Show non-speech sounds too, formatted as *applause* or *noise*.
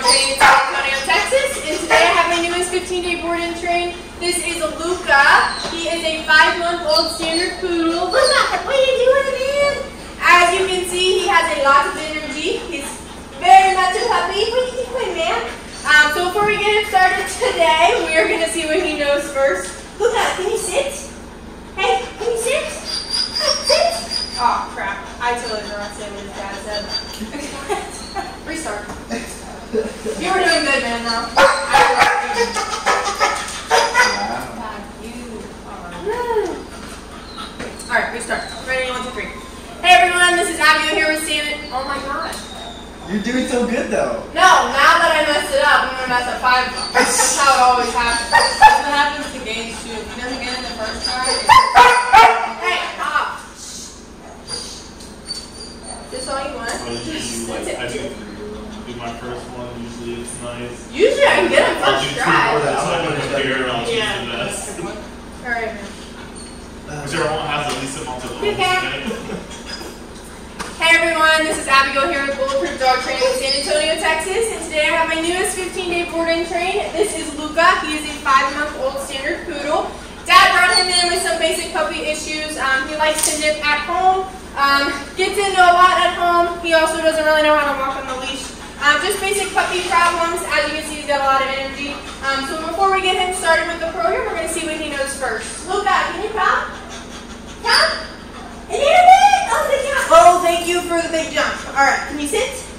From Texas, and today I have my newest 15-day board and train. This is Luca. He is a five-month-old standard poodle. Luca, what are you doing, man? As you can see, he has a lot of energy. He's very much a puppy. What are you doing, man? Um, so before we get him started today, we are going to see what he knows first. Luca, can you sit? Hey, can you sit? Sit? Oh, crap. I totally forgot to say what his dad said. *laughs* Restart. *laughs* You were doing good, man. Now. *laughs* All right, restart. Ready? One, two, three. Hey everyone, this is Abigail here with Sam. Oh my gosh. You're doing so good though. No, now that I messed it up, I'm gonna mess up five. That's how it always happens. That's what happens to games too. If he doesn't get it the first try, Hey, stop. This all you want? I usually like I do do my first one. Usually it's nice. Usually I can get him I'll first do two try. more that's like a computer and I'll choose Yeah. the best. All right, man. Whichever one has the least amount of Okay. Hey everyone, this is Abigail here with Bulletproof Dog Training in San Antonio, Texas, and today I have my newest 15-day board and train. This is Luca. He is a five-month-old standard poodle. Dad brought him in with some basic puppy issues. Um, he likes to nip at home, um, gets into a lot at home. He also doesn't really know how to walk on the leash. Um, just basic puppy problems. As you can see, he's got a lot of energy. Um, so before we get him started with the program, we're going to see what he knows first. Luca, can you come? Come? A? Oh. Oh, thank you for the big jump. All right, can you sit?